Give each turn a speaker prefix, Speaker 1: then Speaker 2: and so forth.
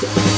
Speaker 1: Bye.